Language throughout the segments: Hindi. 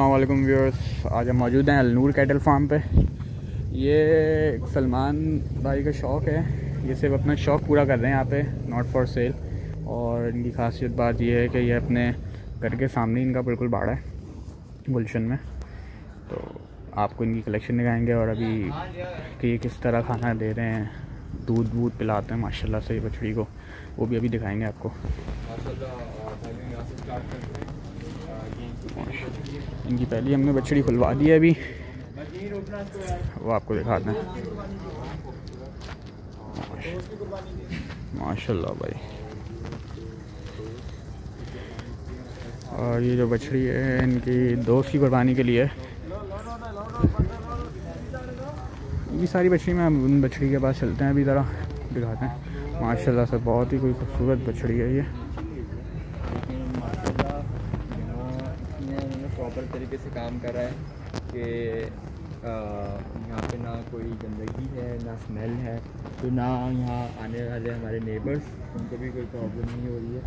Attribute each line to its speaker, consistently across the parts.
Speaker 1: असलम व्यूअर्स आज हम मौजूद हैं अलनूर कैटल फार्म पे। ये सलमान भाई का शौक़ है। ये सिर्फ़ अपना शौक़ पूरा कर रहे हैं यहाँ पे नॉट फॉर सेल और इनकी खासियत बात ये है कि ये अपने घर के सामने इनका बिल्कुल बाड़ा है, गुलशन में। तो आपको इनकी कलेक्शन दिखाएँगे और अभी कि ये किस तरह खाना दे रहे हैं। दूध वूध पिलाते हैं, माशाल्लाह से बछड़ी को। वो भी अभी दिखाएँगे आपको। इनकी पहली हमने बछड़ी खुलवा दी है अभी। वो आपको दिखाते हैं। माशाल्लाह भाई। और ये जो बछड़ी है, इनकी दोस्त की कुर्बानी के लिए। ये सारी बछड़ी में उन बछड़ी के पास चलते हैं अभी ज़रा। दिखाते हैं। माशाल्लाह से बहुत ही कोई खूबसूरत बछड़ी है ये।
Speaker 2: तरीके से काम कर रहा है कि यहाँ पे ना कोई गंदगी है ना स्मेल है तो ना यहाँ आने वाले हमारे नेबर्स उनको भी कोई प्रॉब्लम नहीं हो रही है।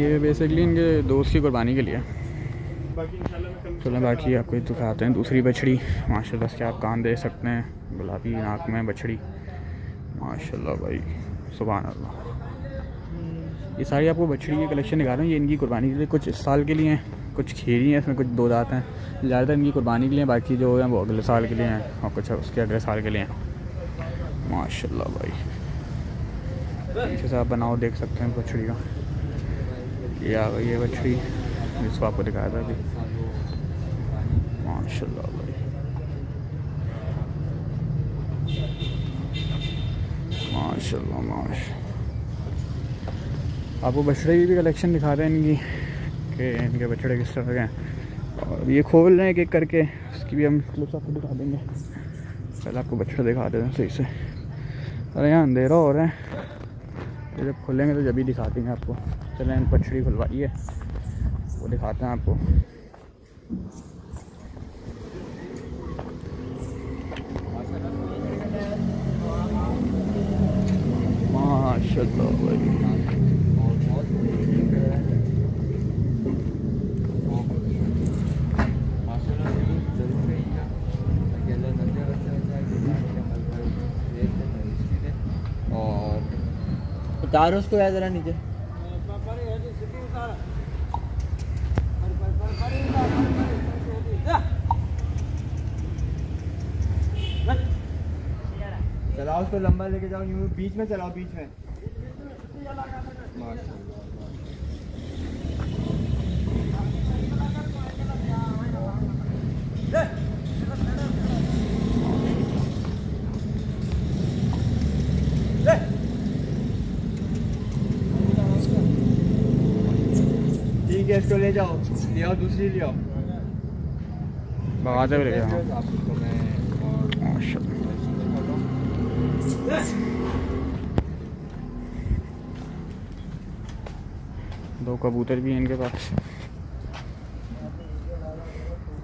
Speaker 1: ये बेसिकली इनके दोस्त की कुर्बानी के लिए। चलो बाकी आपको दिखाते हैं दूसरी बछड़ी। माशाल्लाह से आप कान दे सकते हैं गुलाबी आँख में बछड़ी। माशाल्लाह भाई। सुबह अल्लाह ये सारी आपको बछड़ी के कलेक्शन दिखा रहा हूँ। ये इनकी कुर्बानी के लिए कुछ इस साल के लिए हैं, कुछ खीरी हैं, इसमें कुछ दो दांत हैं। ज़्यादातर इनकी कुर्बानी के लिए बाकी जो हैं वो अगले साल के लिए हैं और कुछ उसके अगले साल के लिए हैं। माशाल्लाह भाई। अच्छे से आप बनाओ, देख सकते हैं बछड़ी का। ये आ गई है बछड़ी, जिसको आपको दिखाया था अभी। माशाल्लाह भाई। माशाल्लाह माशा आपको बछड़े की भी कलेक्शन दिखा रहे हैं इनकी, कि इनके बछड़े किस तरह के हैं। और ये खोल रहे हैं एक एक करके, उसकी भी हम क्लिप्स आपको दिखा देंगे। पहले आपको बछड़े दिखा देते हैं सही से। अरे यहाँ अंधेरा हो रहा है। ये जब खोलेंगे तो जब ही दिखा देंगे आपको। चलें बछड़ी खुलवाई है वो दिखाते हैं आपको।
Speaker 2: उतारो उसको ज़रा नीचे? चलाओ उसको लंबा लेके जाओ बीच में चलाओ बीच में। ठीक है इसको ले जाओ। ले आओ दूसरी ले आओ।
Speaker 1: भगाते हुए जाओ
Speaker 2: आप उसको मैं और
Speaker 1: माशाल्लाह दो कबूतर भी हैं इनके पास।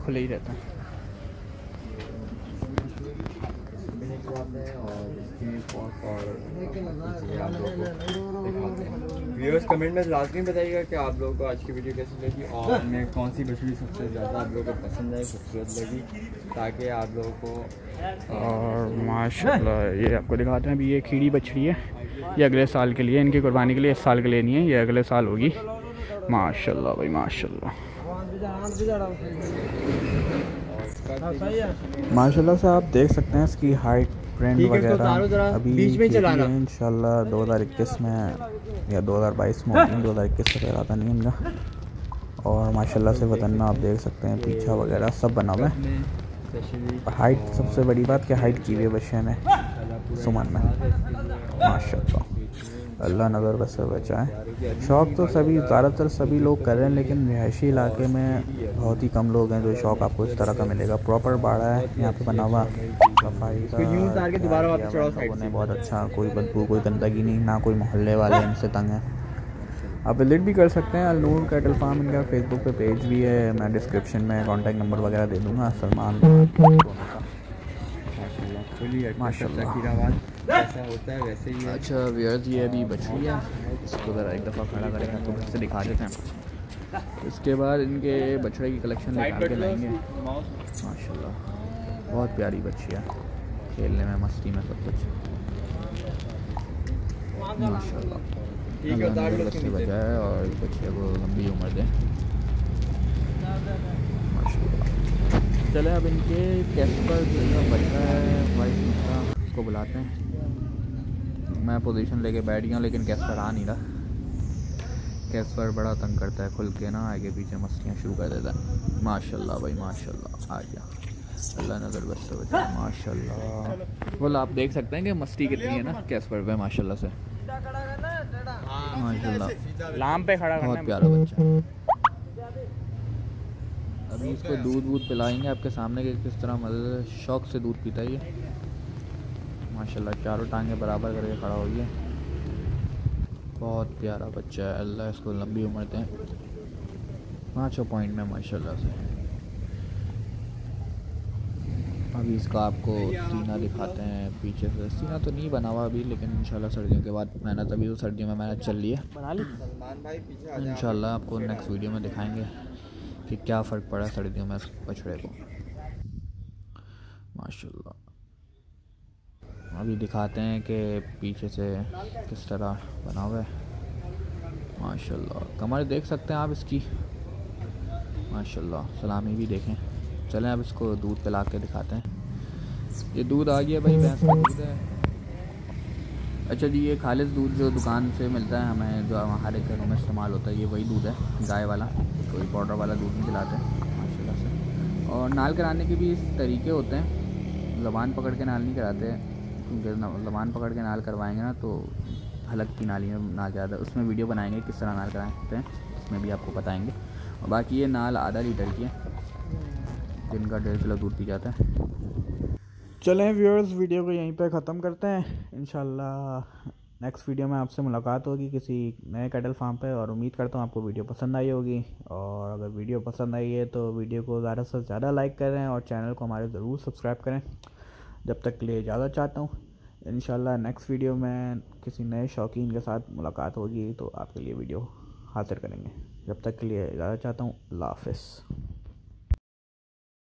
Speaker 1: खुले ही रहते हैं।
Speaker 2: व्यूअर्स कमेंट में लाजमी बताइएगा कि आप लोगों को आज की वीडियो कैसी लगी और मैं कौन सी बछड़ी सबसे ज़्यादा आप लोगों को पसंद आई खूबसूरत लगी ताकि आप लोगों को
Speaker 1: और माशाल्लाह ये आपको दिखाते हैं। अभी ये खीड़ी बछड़ी है ये अगले साल के लिए इनकी कुर्बानी के लिए इस साल के लिए नहीं है ये अगले साल होगी। माशाल्लाह भाई माशाल्लाह। माशाल्लाह से आप देख सकते हैं इसकी हाइट
Speaker 2: उतारो
Speaker 1: वगैरह। अभी
Speaker 2: बीच में
Speaker 1: ठीक ही
Speaker 2: चलाना।
Speaker 1: है, इंशाल्लाह 2021 में या 2022 में 2021 से था नहीं इनका। और माशाल्लाह से वतन में आप देख सकते हैं पीछा वगैरह सब बना हुआ है। हाइट सबसे बड़ी बात कि हाइट की हुई है बच्चे ने सुमन में। माशाल्लाह। अल्लाह नज़र बस से बचाए शौक़ तो सभी ज़्यादातर सभी लोग कर रहे हैं लेकिन रिहायशी इलाके में बहुत ही कम लोग हैं जो शौक़ आपको इस तरह का मिलेगा। प्रॉपर बाड़ा है यहाँ पे बना हुआ सफ़ाई का बहुत अच्छा कोई बदबू कोई गंदगी नहीं ना कोई मोहल्ले वाले इनसे तंग हैं। आप विज़िट भी कर सकते हैं अलनूर कैटल फार्म इनका फेसबुक पे पेज भी है मैं डिस्क्रिप्शन में कॉन्टैक्ट नंबर वगैरह दे दूँगा सलमान।
Speaker 2: माशाल्लाह। है ही है।
Speaker 3: अच्छा व्यर्स ये अभी बछड़ी है। इसको ज़रा एक दफ़ा खड़ा करेंगे आपको फिर से दिखा देते हैं। इसके बाद इनके बछड़े की कलेक्शन निकाल के लाएँगे। माशाल्लाह बहुत प्यारी बच्ची है। खेलने में मस्ती में सब कुछ।
Speaker 2: है,
Speaker 3: बच्चे
Speaker 2: नीचे।
Speaker 3: और बच्चे को लंबी उम्र दें। माशाल्लाह। चले अब इनके कैस्पर जो बच्चा है। वाइट दूसरा उसको बुलाते हैं। मैं पोजीशन लेके बैठ गया हूँ लेकिन कैस्पर आ नहीं रहा। कैस्पर बड़ा तंग करता है खुल के ना आगे पीछे मस्तियाँ शुरू कर देता है। माशाल्लाह भाई माशाल्लाह। आ गया अल्लाह नज़र बस बचा माशाल्लाह। बोल आप देख सकते हैं कि मस्ती कितनी है ना कैस्पर पे माशाल्लाह से। माशाल्लाह।
Speaker 1: लाम पे खड़ा
Speaker 3: बहुत प्यारा बच्चा है। अभी इसको दूध वूध पिलाएँगे आपके सामने के किस तरह मतलब शौक से दूध पीता है ये। माशाल्लाह चारों टांगे बराबर करके खड़ा हो गया बहुत प्यारा बच्चा है अल्लाह इसको लंबी उम्र दें। पाँचों पॉइंट में माशाल्लाह से। अभी इसका आपको सीना दिखाते हैं पीछे से। सीना तो नहीं बना हुआ अभी लेकिन इंशाल्लाह सर्दियों के बाद मेहनत अभी तो सर्दियों में मेहनत चल रही है। इंशाल्लाह आपको नेक्स्ट वीडियो में दिखाएँगे। कि क्या फ़र्क पड़ा सर्दियों में बछड़े को? माशाल्लाह। अभी दिखाते हैं कि पीछे से किस तरह बना हुआ है। माशाल्लाह। कमर देख सकते हैं आप इसकी? माशाल्लाह। सलामी भी देखें। चलें अब इसको दूध पिला के दिखाते हैं। ये दूध आ गया भाई, भैंस का दूध है। अच्छा जी, ये खालिश दूध जो दुकान से मिलता है हमें, जो हमारे घरों में इस्तेमाल होता है, ये वही दूध है, गाय वाला। कोई पाउडर वाला दूध नहीं हैं माशाल्लाह से। और नाल कराने के भी तरीके होते हैं। ज़बान पकड़ के नाल नहीं कराते, क्योंकि ज़बान पकड़ के नाल करवाएँगे ना तो हलक की नाली में नाल ज़्यादा, उसमें वीडियो बनाएँगे, किस तरह नाल कराते हैं उसमें भी आपको बताएँगे। और बाकी ये नाल आधा लीटर की है दिन का डेढ़ किलो दूध पी जाता है। चलें व्यूअर्स वीडियो को यहीं पे ख़त्म करते हैं। इन नेक्स्ट वीडियो में आपसे मुलाकात होगी किसी नए कैटल फार्म पे और उम्मीद करता हूँ आपको वीडियो पसंद आई होगी। और अगर वीडियो पसंद आई है तो वीडियो को ज़्यादा से ज़्यादा लाइक करें और चैनल को हमारे ज़रूर सब्सक्राइब करें, जब तक के लिए इजाज़त चाहता हूँ। इंशाल्लाह नेक्स्ट वीडियो में किसी नए शौकीन के साथ मुलाकात होगी तो आपके लिए वीडियो हाजिर करेंगे। जब तक के लिए इजाज़त चाहता हूँ, अल्लाह हाफिज़।